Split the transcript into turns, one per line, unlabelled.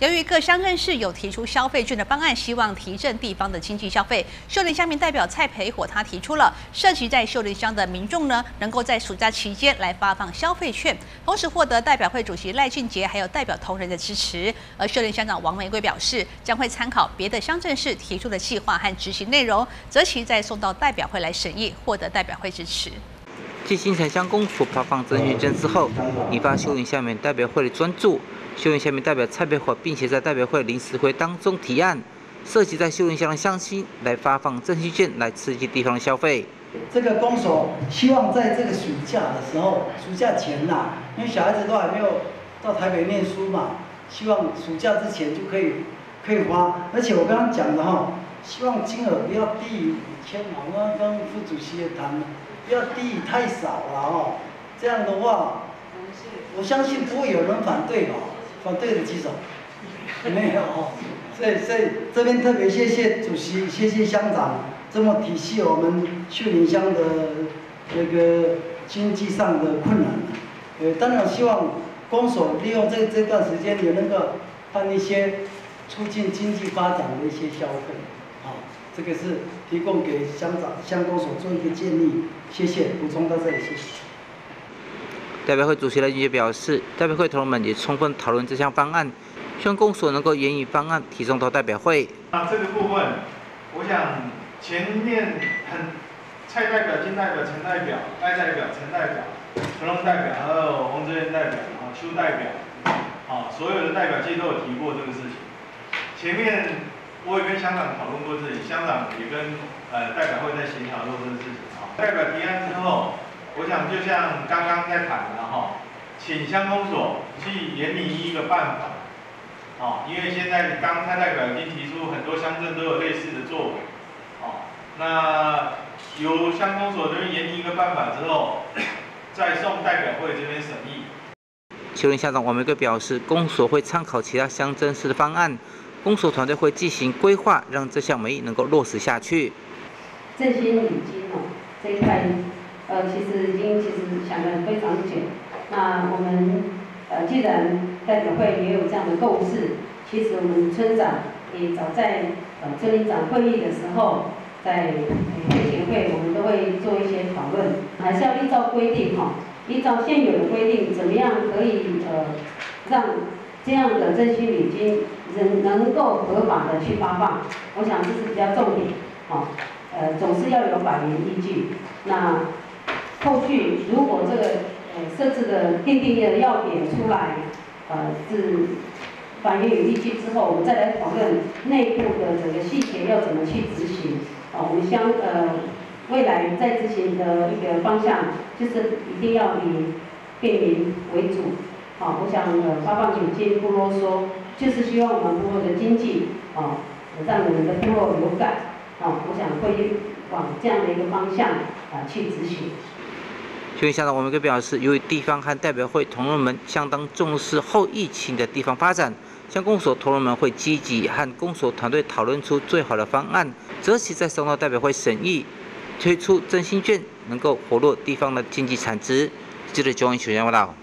由于各乡镇市有提出消费券的方案，希望提振地方的经济消费。秀林乡民代表蔡培火他提出了，涉及在秀林乡的民众呢，能够在暑假期间来发放消费券，同时获得代表会主席赖俊杰还有代表同仁的支持。而秀林乡长王玫瑰表示，将会参考别的乡镇市提出的计划和执行内容，择期再送到代表会来审议，获得代表会支持。
继新城乡公所发放征询证之后，引发秀林下面代表会的专注。秀林下面代表蔡培火，并且在代表会临时会当中提案，涉及在秀林乡的乡亲来发放征询券，来刺激地方消费。
这个公所希望在这个暑假的时候，暑假前呐，因为小孩子都还没有到台北念书嘛，希望暑假之前就可以可以花。而且我刚刚讲的哈，希望金额不要低于五千嘛，我跟副主席也谈了。不要低于太少了哦，这样的话，我相信不会有人反对吧？反对的举手，没有。所以所以这边特别谢谢主席，谢谢乡长这么体恤我们秀林乡的这个经济上的困难。呃，当然希望公所利用这这段时间也能够办一些促进经济发展的一些消费。这个是提供给乡长、乡公所做一个建议，谢谢。补充到这里，谢谢。
代表会主席赖俊杰表示，代表会同仁们也充分讨论这项方案，希望公所能够研议方案提送到代表会。
那这个部分，我想前面很蔡代表、金代表、陈代表、赖代表、陈代表、陈龙代表，还有洪志源代表、啊邱代表，啊所有的代表其实都有提过这个事情。前面。我也跟乡长讨论过这里，乡长也跟呃代表会在协调做这个事情啊。代表提案之后，我想就像刚刚在谈的哈，请乡公所去研拟一个办法，哦，因为现在刚蔡代表已经提出很多乡镇都有类似的作为，哦，那由乡公所这边研拟一个办法之后，再送代表会这边审议。
邱林乡长王玫瑰表示，公所会参考其他乡镇市的方案。公所团队会进行规划，让这项美意能够落实下去。
振兴礼金哦，这一块，呃，其实已经其实想了非常久。那我们呃，既然代表会也有这样的构思，其实我们村长也早在呃村里长会议的时候，在会前会我们都会做一些讨论，还是要依照规定哈，依照现有的规定，怎么样可以呃让。这样的振兴礼金能能够合法的去发放，我想这是比较重点，哦，呃，总是要有法源依据。那后续如果这个呃设置的定定的要点出来，呃是法源有依据之后，我们再来讨论内部的整个细节要怎么去执行。哦，我们相呃未来在执行的一个方向，就是一定要以便民为主。好，我想呃发放奖金不啰嗦，就是希望我们部落的经济啊，让我们的部落有感啊，我想会往这样的一个方向啊去执行。
所以下呢，我们可以表示，由于地方和代表会同仁们相当重视后疫情的地方发展，乡公所同仁们会积极和公所团队讨论出最好的方案，择期再送到代表会审议，推出振兴券，能够活络地方的经济产值。记者周文学报道。